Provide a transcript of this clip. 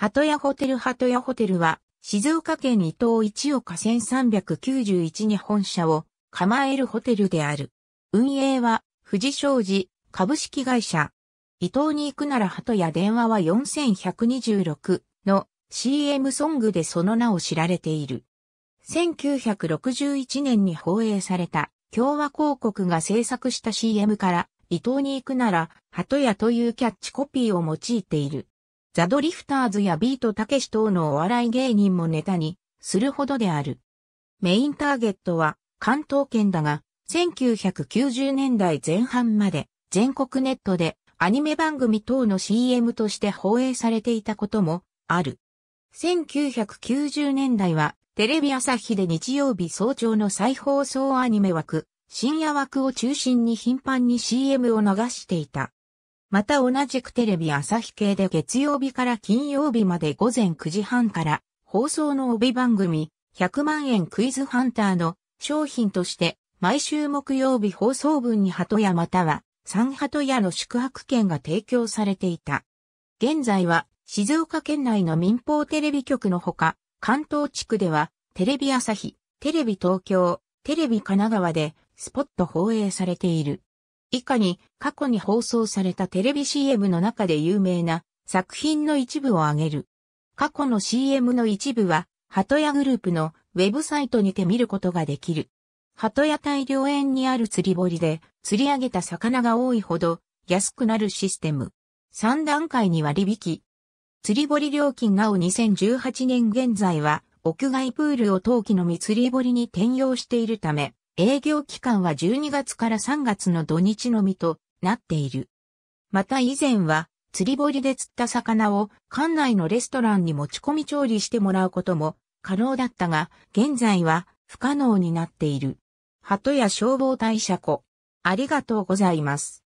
鳩屋ホテル鳩屋ホテルは、静岡県伊東一岡1391に本社を構えるホテルである。運営は、富士商事株式会社。伊東に行くなら鳩屋電話は4126の CM ソングでその名を知られている。1961年に放映された共和広告が制作した CM から伊東に行くなら鳩屋というキャッチコピーを用いている。ザ・ドリフターズやビートたけし等のお笑い芸人もネタにするほどである。メインターゲットは関東圏だが、1990年代前半まで全国ネットでアニメ番組等の CM として放映されていたこともある。1990年代はテレビ朝日で日曜日早朝の再放送アニメ枠、深夜枠を中心に頻繁に CM を流していた。また同じくテレビ朝日系で月曜日から金曜日まで午前9時半から放送の帯番組100万円クイズハンターの商品として毎週木曜日放送分に鳩屋または三鳩屋の宿泊券が提供されていた。現在は静岡県内の民放テレビ局のほか関東地区ではテレビ朝日、テレビ東京、テレビ神奈川でスポット放映されている。以下に過去に放送されたテレビ CM の中で有名な作品の一部を挙げる。過去の CM の一部は、鳩屋グループのウェブサイトにて見ることができる。鳩屋大量園にある釣り堀で釣り上げた魚が多いほど安くなるシステム。3段階に割引。釣り堀料金なお2018年現在は屋外プールを冬季のみ釣り堀に転用しているため、営業期間は12月から3月の土日のみとなっている。また以前は釣り堀で釣った魚を館内のレストランに持ち込み調理してもらうことも可能だったが、現在は不可能になっている。鳩や消防隊車庫。ありがとうございます。